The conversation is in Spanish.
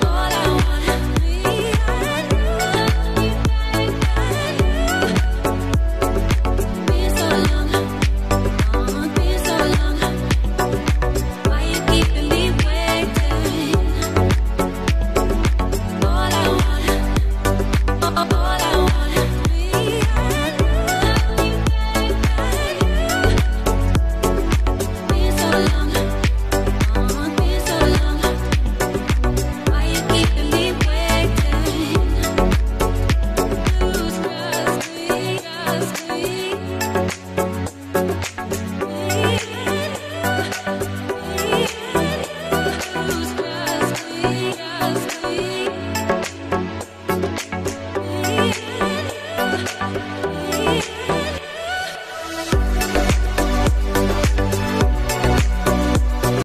oh,